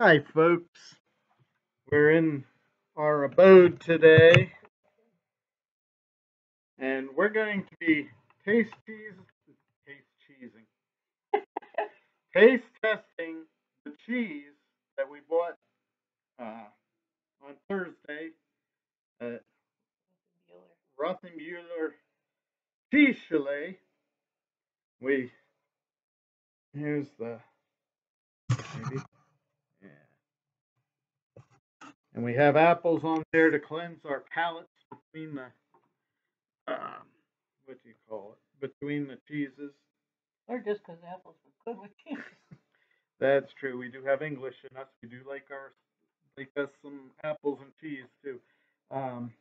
Hi, folks. We're in our abode today, and we're going to be taste cheese, taste cheesing, taste testing the cheese that we bought uh, on Thursday at Rothenbuhler Cheese Chalet. We here's the maybe. And we have apples on there to cleanse our palates between the, um, what do you call it, between the cheeses. Or just 'cause apples are good with cheese. That's true. We do have English in us. We do like our, like us some apples and cheese too. Um,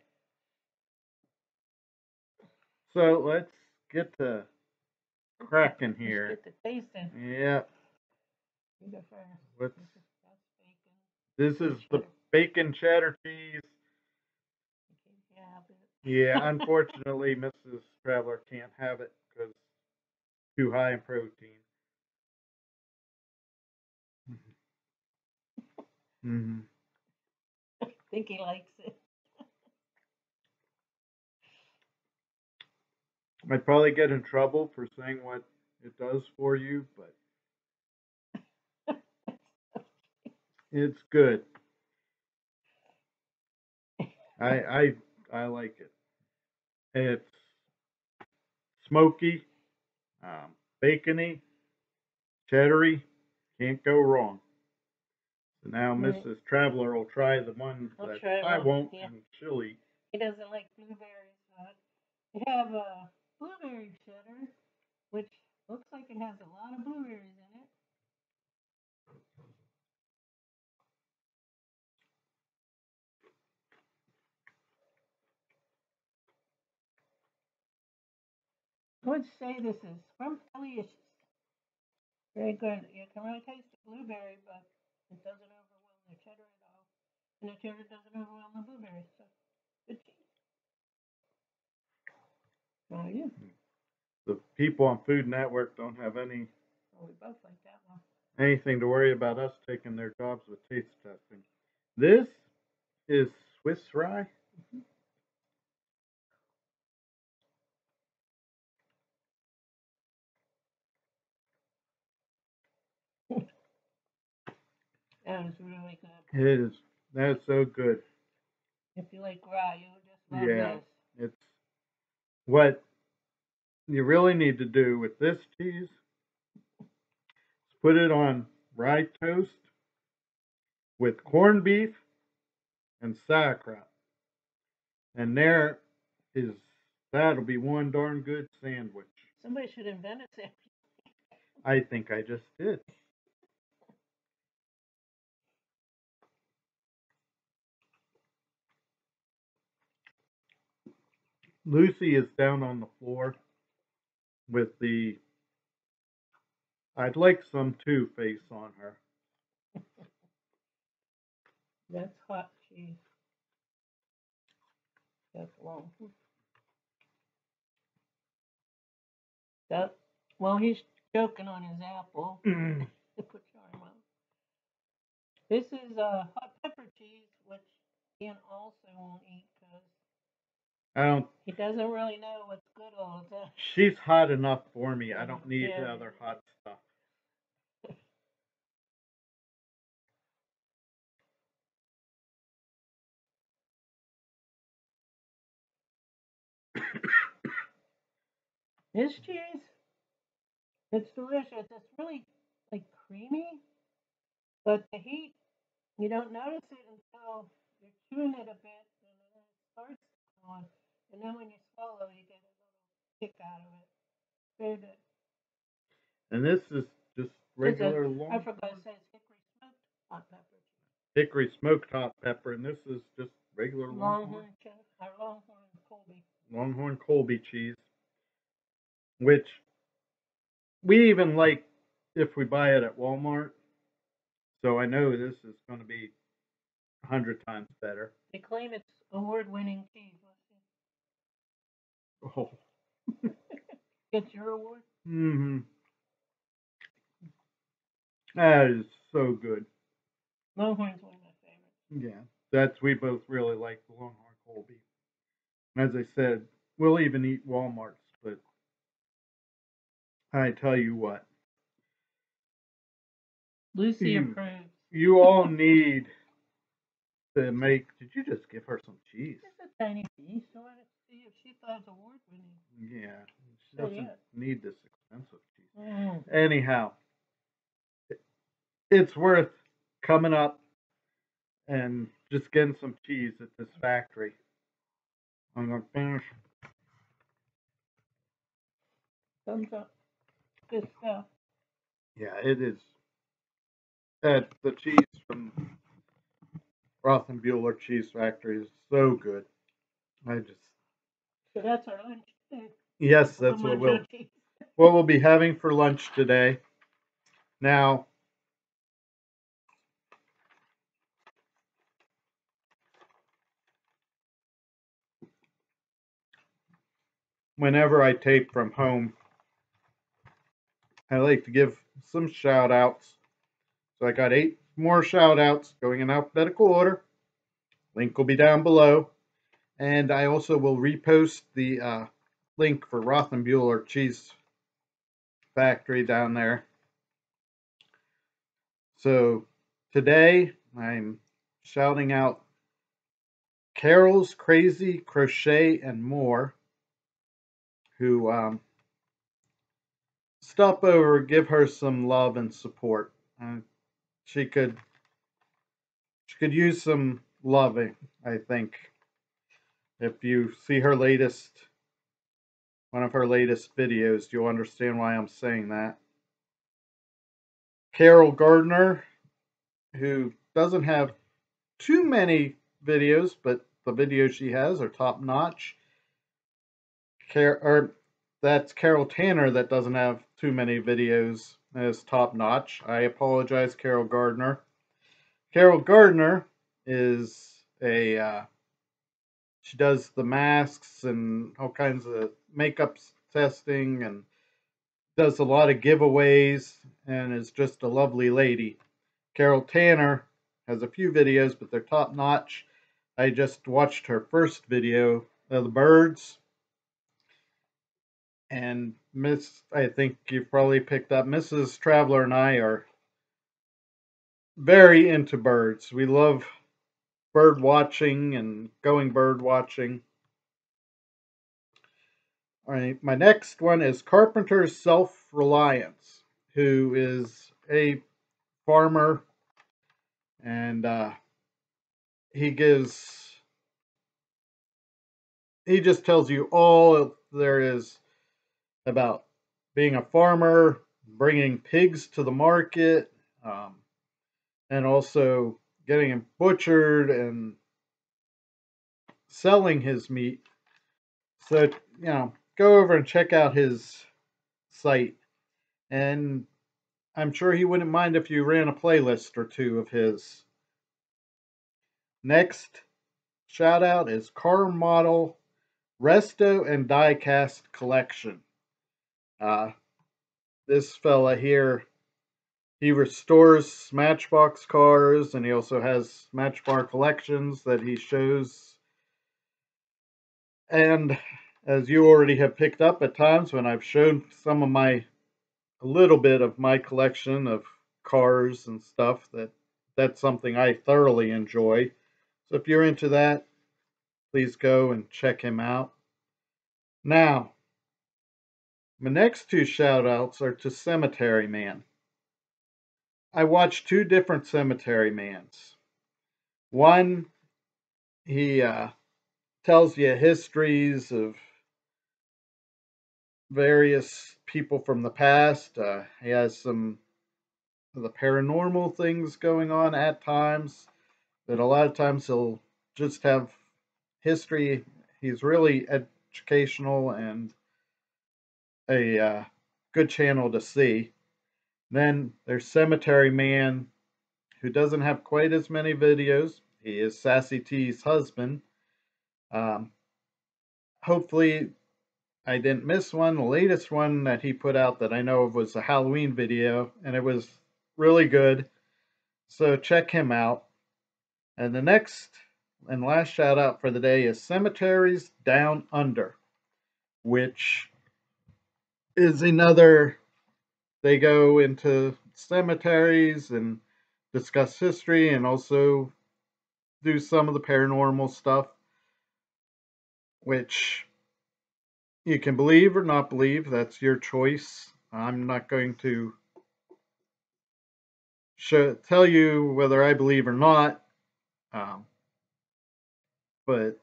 so let's get to cracking Let's here. get the tasting. Yeah. First. This is, that's bacon. this is the. Bacon cheddar cheese. In case you have it. Yeah, unfortunately, Mrs. Traveler can't have it because too high in protein. Mm-hmm. Think he likes it. I'd probably get in trouble for saying what it does for you, but it's good. I I I like it. It's smoky, um, bacony, cheddary. Can't go wrong. So now Right. Mrs. Traveler will try the one I'll that I won't, yeah. and she'll eat. He doesn't like blueberries. Uh, they have a blueberry cheddar, which looks like it has a lot of blueberries in it. I would say this is scrumptious. Very good. You can really taste the blueberry, but it doesn't overwhelm the cheddar at all. And the cheddar doesn't overwhelm the blueberry. So, good cheese. Oh, yeah. The people on Food Network don't have any Oh, we both like that one. anything to worry about us taking their jobs with taste testing. This is Swiss rye. Mm-hmm. That is really good. It is that's so good. If you like rye, you'll just love Yeah. this. It's what you really need to do with this cheese is put it on rye toast with corned beef and sauerkraut. And there is that'll be one darn good sandwich. Somebody should invent a sandwich. I think I just did. Lucy is down on the floor with the I'd like some too face on her. That's hot cheese. That's long. That, well, he's choking on his apple. Mm. Put your arm out. This is uh, hot pepper cheese, which Ian also won't eat because I don't he doesn't really know what's good all the time. she's hot enough for me. I don't need the other hot stuff. This cheese, it's delicious. It's really like creamy, but the heat, you don't notice it until you're chewing it a bit, and then it starts on, and then when you swallow, you get a little kick out of it. Very good. And this is just It's a- regular long I forgot to say it's hickory smoked hot pepper hickory smoked hot pepper, and this is just regular longhorn, Longhorn Longhorn Colby. longhorn Colby cheese, which we even like if we buy it at Walmart. So I know this is going to be a hundred times better. They claim it's award-winning cheese. Oh. Get your award. Mm-hmm. That is so good. Longhorn's one of my favorites. Yeah, that's we both really like the Longhorn Colby. And as I said, we'll even eat Walmart's, but I tell you what, Lucy You- approves. you all need to make. Did you just give her some cheese? Just a tiny piece. I wanted to see if she thought it was award winning. Yeah, she Oh, doesn't yeah. need this expensive cheese. Mm. Anyhow, it's worth coming up and just getting some cheese at this factory. I'm gonna finish. Thumbs up. Good stuff. Yeah, it is. That the cheese from Rothenbuhler Cheese Factory is so good. I just So that's our lunch. today. yes, that's what we'll what we'll be having for lunch today. Now, whenever I tape from home, I like to give some shout outs. So I got eight more shout outs going in alphabetical order. Link will be down below. And I also will repost the uh, link for Rothenbuhler Cheese Factory down there. So today I'm shouting out Carol's Crazy Crochet and More, who um, stop over, give her some love and support. Uh, she could she could use some loving, I think. If you see her latest one of her latest videos, you'll understand why I'm saying that. Carol Gardner, who doesn't have too many videos, but the videos she has are top notch. Car- or that's Carol Tanner that doesn't have too many videos as top notch. I apologize, Carol Gardner. Carol Gardner is a uh, she does the masks and all kinds of makeup testing and does a lot of giveaways and is just a lovely lady. Carol Tanner has a few videos, but they're top notch. I just watched her first video of the birds. And Miss, I think you've probably picked up, Mrs. Traveler and I are very into birds. We love bird watching and going bird watching. All right, my next one is Carpenter's Self Reliance, who is a farmer and uh, he gives, he just tells you all there is about being a farmer, bringing pigs to the market, um, and also getting him butchered and selling his meat. So, you know, go over and check out his site. And I'm sure he wouldn't mind if you ran a playlist or two of his. Next shout out is Car Model Resto and Diecast Collection. Uh, this fella here, he restores Matchbox cars and he also has Matchbox collections that he shows. And as you already have picked up at times when I've shown some of my, a little bit of my collection of cars and stuff, that that's something I thoroughly enjoy. So if you're into that, please go and check him out. Now, my next two shout outs are to Cemetery Man. I watched two different Cemetery Mans. One, he uh, tells you histories of various people from the past. Uh, he has some of the paranormal things going on at times, but a lot of times he'll just have history. He's really educational and a uh, good channel to see. Then there's Cemetery Man, who doesn't have quite as many videos. He is Sassy T's husband. Um, hopefully, I didn't miss one. The latest one that he put out that I know of was a Halloween video, and it was really good. So check him out. And the next and last shout out for the day is Cemeteries Down Under, which is another, they go into cemeteries and discuss history and also do some of the paranormal stuff, which you can believe or not believe. That's your choice. I'm not going to show, tell you whether I believe or not. Um, but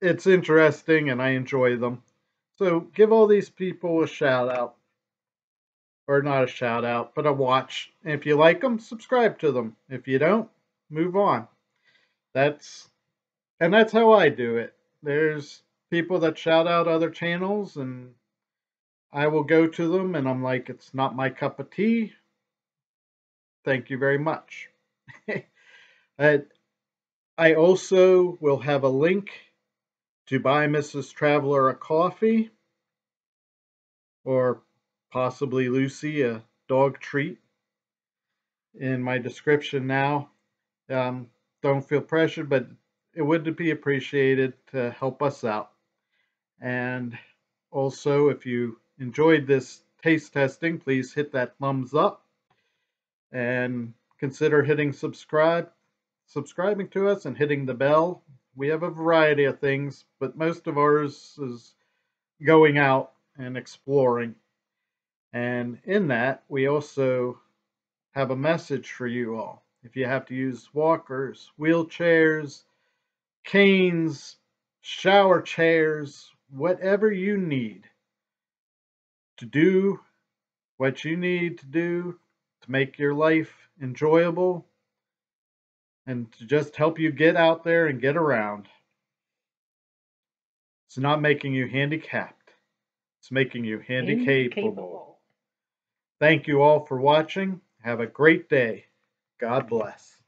it's interesting and I enjoy them. So give all these people a shout out. Or not a shout out, but a watch. And if you like them, subscribe to them. If you don't, move on. That's and that's how I do it. There's people that shout out other channels and I will go to them and I'm like, it's not my cup of tea. Thank you very much. I, I also will have a link to buy Mrs. Traveler a coffee or possibly Lucy a dog treat in my description now. Um, don't feel pressured, but it would be appreciated to help us out. And also, if you enjoyed this taste testing, please hit that thumbs up and consider hitting subscribe, subscribing to us and hitting the bell. We have a variety of things, but most of ours is going out and exploring. And in that, we also have a message for you all. If you have to use walkers, wheelchairs, canes, shower chairs, whatever you need to do what you need to do to make your life enjoyable and to just help you get out there and get around. It's not making you handicapped. It's making you handy capable. Thank you all for watching. Have a great day. God bless.